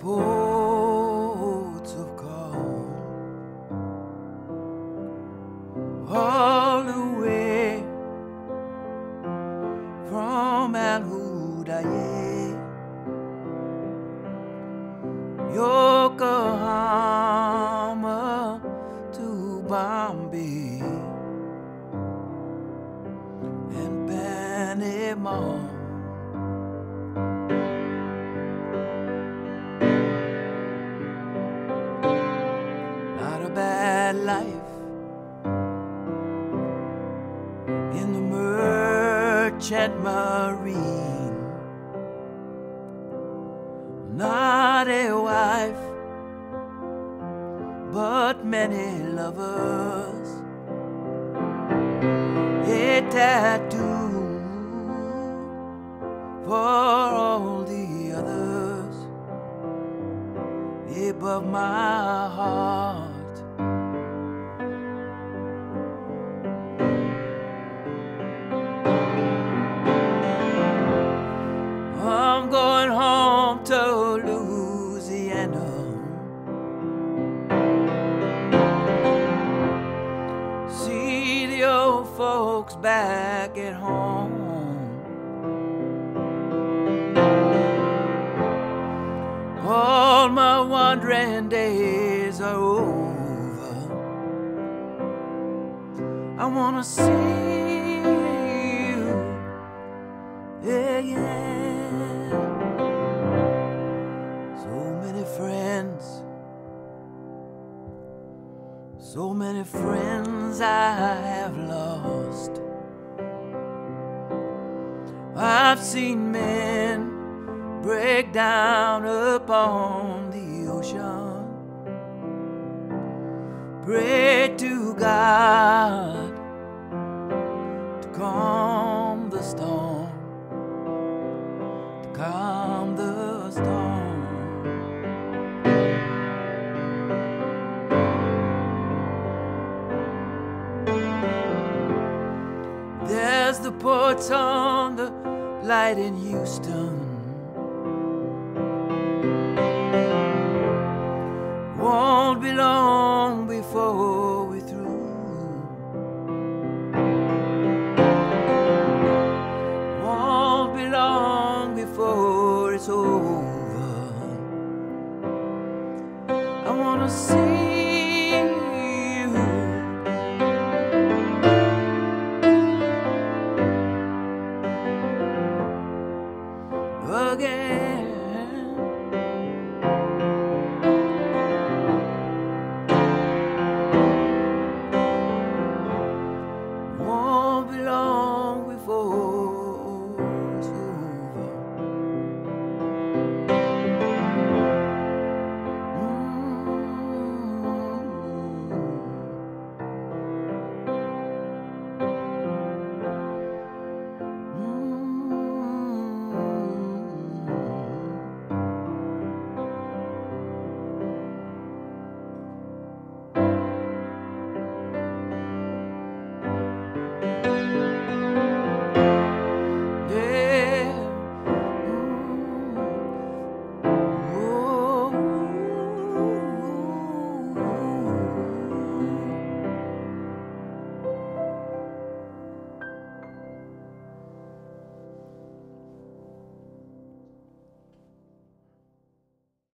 ports of call all the way from Al Hudaye, Yokohama to Bombay. And Panama. A life in the merchant marine. Not a wife, but many lovers. A tattoo for all the others above my heart. Folks back at home. All my wandering days are over. I wanna see you again. So many friends, so many friends I have lost. I've seen men break down upon the ocean. Pray to God to calm the storm, to calm There's the ports on the light in Houston. Won't be long before we're through. Won't be long before it's over. I wanna see again.